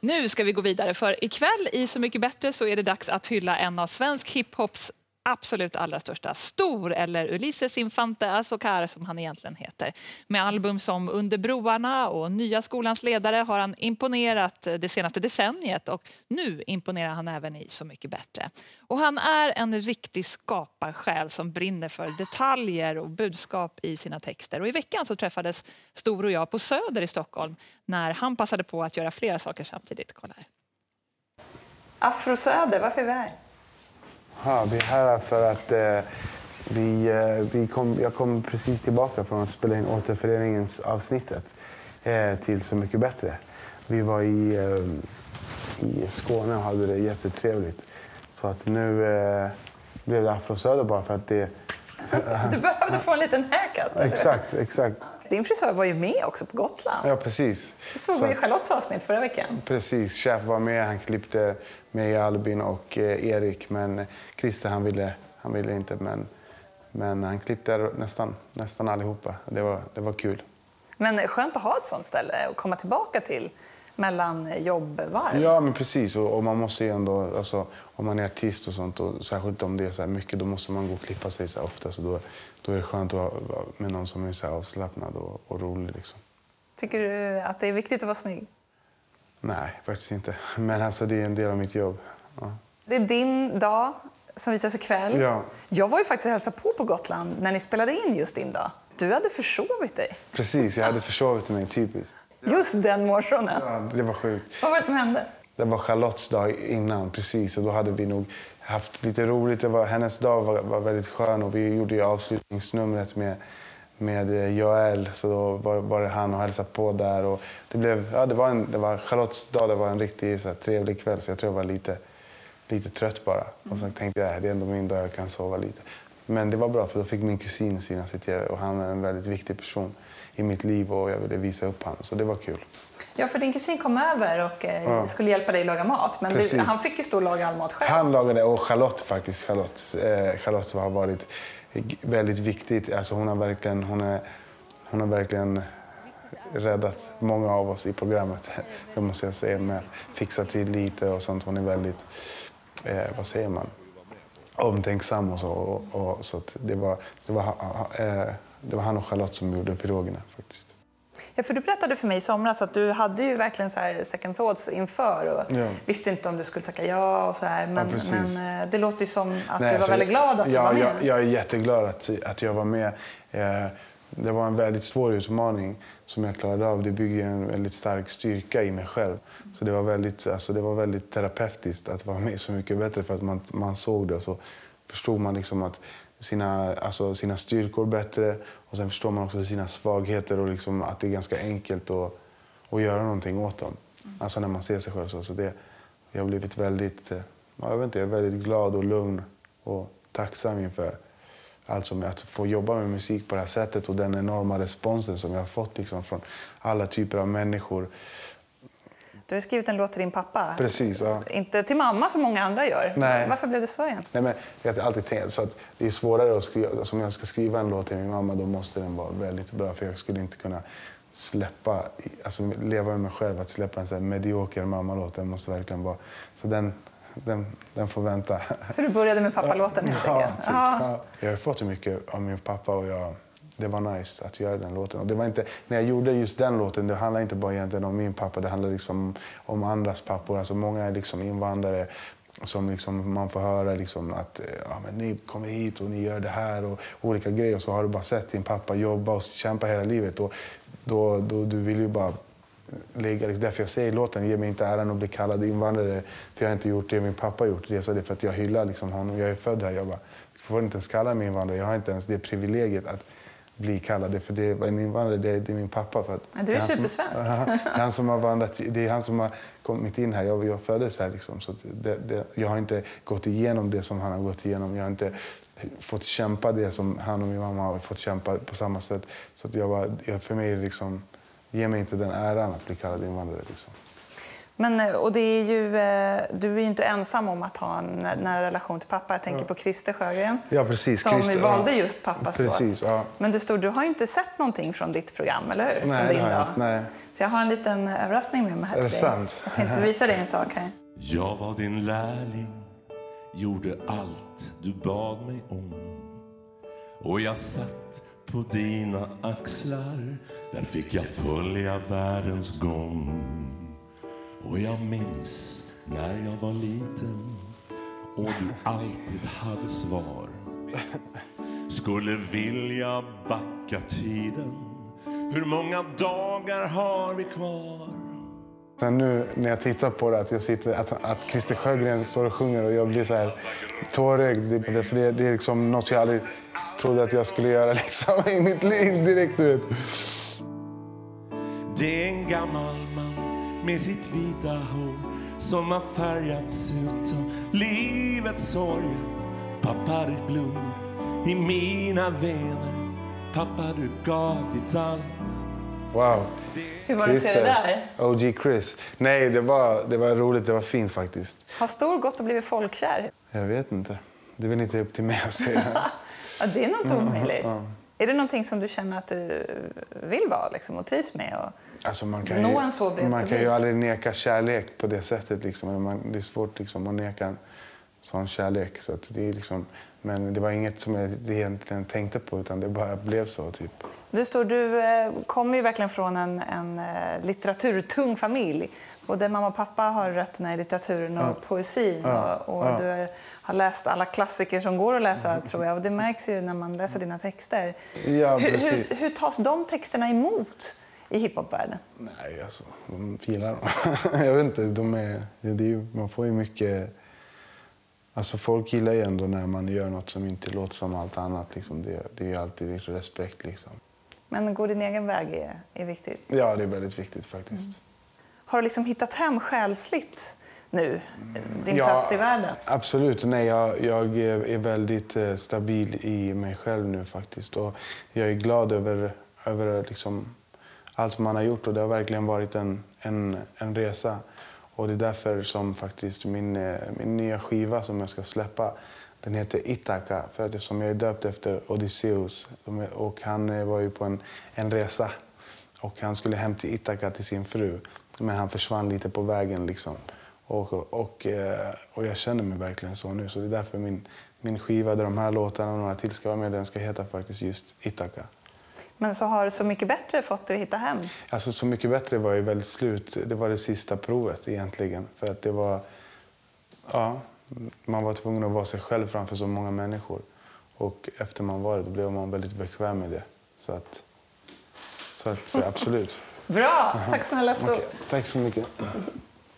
Nu ska vi gå vidare, för ikväll i Så mycket bättre så är det dags att hylla en av svensk hiphops absolut allra största stor, eller Ulises Infante Azocar som han egentligen heter. Med album som Under broarna och Nya skolans ledare har han imponerat det senaste decenniet och nu imponerar han även i Så mycket bättre. Och han är en riktig skaparsjäl som brinner för detaljer och budskap i sina texter. Och i veckan så träffades Stor och jag på Söder i Stockholm när han passade på att göra flera saker samtidigt. Kolla här. Afrosöder, varför är vi här? Ja, vi är här för att eh, vi, eh, vi kom, jag kom precis tillbaka från att spela in återföreningens avsnittet eh, till Så mycket bättre. Vi var i, eh, i Skåne och hade det jättetrevligt. Så att nu eh, blev det Afrosöder bara för att det... Du behövde få en liten haircut. exakt, exakt. Din frisör var ju med också på Gotland. Ja, precis. Det såg Så vi i Charlottes avsnitt förra veckan. Precis, chef var med. Han klippte mig, Albin och eh, Erik. Men Christer han ville, han ville inte. Men, men han klippte nästan, nästan allihopa. Det var, det var kul. Men skönt att ha ett sånt ställe att komma tillbaka till mellan jobbvarv. Ja, men precis. Och, och man måste ju ändå, alltså, om man är artist och sånt, och särskilt om det är så här mycket, då måste man gå och klippa sig så ofta. Så då, då är det skönt att vara med någon som är så avslappnad och, och rolig. Liksom. Tycker du att det är viktigt att vara snygg? Nej, faktiskt inte. Men alltså, det är en del av mitt jobb. Ja. Det är din dag som visas ikväll. Ja. Jag var ju faktiskt och hälsade på på Gotland när ni spelade in just din dag. Du hade försovit dig. Precis, jag hade försovit mig typiskt. Just den morgonen. Ja, det var sjukt. Vad var det som hände? Det var Charlottes dag innan, precis. Och då hade vi nog haft lite roligt. Det var, hennes dag var, var väldigt skön och vi gjorde ju avslutningsnumret med, med eh, Joel. Så då var, var det han och hälsade på där. Och det, blev, ja, det, var en, det var Charlottes dag, det var en riktigt så här, trevlig kväll. Så jag tror jag var lite, lite trött bara. Och så tänkte jag, det är ändå min dag, jag kan sova lite. Men det var bra för då fick min kusin synas i tv och han är en väldigt viktig person i mitt liv och jag ville visa upp honom. Så det var kul. Ja, för din kusin kom över och eh, Ja. skulle hjälpa dig laga mat. Men du, han fick ju stå och laga all mat själv. Han lagade, och Charlotte faktiskt. Charlotte, eh, Charlotte har varit väldigt viktigt. Alltså hon, har verkligen, hon, är, hon har verkligen räddat många av oss i programmet. Det måste jag säga. Med att fixa till lite och sånt. Hon är väldigt, eh, vad säger man, omtänksam och så. Och, och, så det, var, det, var, eh, det var han och Charlotte som gjorde pirogerna faktiskt. Ja, för du berättade för mig i somras att du hade ju verkligen så här second thoughts inför och Ja. visste inte om du skulle tacka ja och så här. Men, precis. men eh, det låter ju som att Nej, du var alltså, väldigt glad att du ja, var med. Jag, jag är jätteglad att, att jag var med. Eh, det var en väldigt svår utmaning som jag klarade av. Det byggde en väldigt stark styrka i mig själv. Så det var väldigt, alltså, det var väldigt terapeutiskt att vara med Så mycket bättre för att man, man såg det och så förstod man liksom att sina, alltså, sina styrkor bättre och sen förstår man också sina svagheter och liksom att det är ganska enkelt att, att göra någonting åt dem. Alltså när man ser sig själv så. så det, jag har blivit väldigt, jag vet inte, jag är väldigt glad och lugn och tacksam inför allt som att få jobba med musik på det här sättet och den enorma responsen som jag har fått liksom, från alla typer av människor. Du har skrivit en låt till din pappa. Precis, ja. Inte till mamma som många andra gör. Nej. Varför blev det så egentligen? Nej, men jag har alltid tänkt så att det är svårare att skriva, alltså om jag ska skriva en låt till min mamma då måste den vara väldigt bra för jag skulle inte kunna släppa, alltså leva med mig själv att släppa en så här medioker mammalåt. Den måste verkligen vara, så den, den, den får vänta. Så du började med pappalåten helt Ja, enkelt? typ. Ja. Ja. Jag har fått mycket av min pappa och jag, det var nice att göra den låten. Och det var inte, när jag gjorde just den låten, det handlar inte bara egentligen om min pappa, det handlar liksom om andras pappor. Alltså många är liksom invandrare som liksom man får höra liksom att ja, men ni kommer hit och ni gör det här och olika grejer. Och så har du bara sett din pappa jobba och kämpa hela livet. Och då, då, du vill ju bara är därför jag säger i låten, ge mig inte äran att bli kallad invandrare. För jag har inte gjort det min pappa har gjort. Det är för att jag hyllar liksom honom. Jag är född här. Jag bara, får inte ens kalla mig invandrare. Jag har inte ens det privilegiet att bli kallad det. För det, en invandrare, det, det är min pappa. För att du är som- supersvensk. Det är han som har vandrat, det är han som har kommit in här. Jag, jag föddes här. Liksom, så det, det, jag har inte gått igenom det som han har gått igenom. Jag har inte fått kämpa det som han och min mamma har fått kämpa på samma sätt. Så att jag var, för mig är det liksom, ge mig inte den äran att bli kallad invandrare. Liksom. Men, eh, och det är ju, eh, du är ju inte ensam om att ha en nära relation till pappa. Jag tänker på Christer Sjögren Ja, precis. som Christer, valde ja. just pappas Precis, låt. ja. Men du, stod, du har ju inte sett någonting från ditt program, eller hur? Nej, från det din har jag dag. inte. Nej. Så jag har en liten överraskning med mig här Är till det dig. sant? Jag tänkte visa dig en sak här. Jag var din lärling, gjorde allt du bad mig om. Och jag satt på dina axlar, där fick jag följa världens gång. Och jag minns när jag var liten och du alltid hade svar. Skulle vilja backa tiden, hur många dagar har vi kvar? Sen nu när jag tittar på det, att, jag sitter, att, att Christer Sjögren står och sjunger och jag blir så här tårögd. Det, det, det, är liksom något jag aldrig trodde att jag skulle göra liksom, i mitt liv direkt. ut. Det är en gammal man med sitt vita hår som har färgats utav livets sorg. Pappa, ditt blod i mina vener. Pappa, du gav ditt allt. Wow. Hur var det att se det där? OG Chris. Nej, det var, det var roligt. Det var fint faktiskt. Har Stor gått och blivit folkkär? Jag vet inte. Det är väl inte upp till mig att säga. Ja, det är något omöjligt. Är det någonting som du känner att du vill vara liksom, och trivs med? Och... Alltså man kan, Nå ju, en så man kan ju aldrig neka kärlek på det sättet. Liksom. Man, det är svårt liksom, att neka sån kärlek. Så att det är liksom, men det var inget som jag egentligen tänkte på, utan det bara blev så. Typ. Du, står, du eh, kommer ju verkligen från en, en eh, litteraturtung familj. Både mamma och pappa har rötterna i litteraturen och poesin. Ja, Och, och ja. Du har läst alla klassiker som går att läsa, tror jag. Och det märks ju när man läser dina texter. Ja, hur, precis. hur, hur tas de texterna emot i hiphopvärlden? Nej, alltså, de gillar dem. jag vet inte, de är, det är man får ju mycket... Alltså folk gillar ju ändå när man gör något som inte låter som allt annat. Liksom. Det, det är alltid respekt. Liksom. Men gå din egen väg är, är viktigt. Ja, det är väldigt viktigt faktiskt. Har du liksom hittat hem själsligt nu? Din plats i världen? Absolut. Nej, jag, jag är väldigt eh, stabil i mig själv nu faktiskt. Och jag är glad över, över liksom allt man har gjort och det har verkligen varit en, en, en resa. Och det är därför som faktiskt min, eh, min nya skiva som jag ska släppa, den heter Ithaka. För att som jag är döpt efter Odysseus. Och han eh, var ju på en, en resa. Och han skulle hem till Ithaka till sin fru. Men han försvann lite på vägen liksom. Och, och, eh, och jag känner mig verkligen så nu. Så det är därför min, min skiva där de här låtarna och några till ska vara med, den ska heta faktiskt just Ithaka. Men så har Så mycket bättre fått dig att hitta hem? Alltså Så mycket bättre var ju väldigt slut. Det var det sista provet egentligen. För att det var... Ja, man var tvungen att vara sig själv framför så många människor. Och efter man var det, då blev man väldigt bekväm med det. Så att... Så att absolut. Bra! Tack snälla Stor. Okej, tack så mycket.